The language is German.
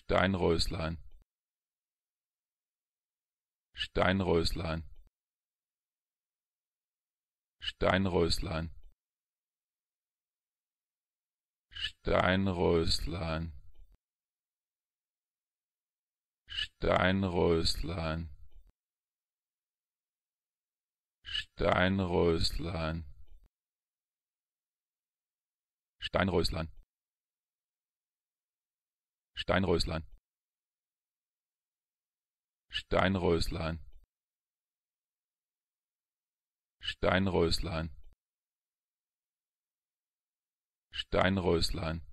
Steinröslein Steinröslein Steinröslein Steinröslein Steinröslein Steinröslein Steinröslein Steinröslein Steinröslein Steinröslein Steinröslein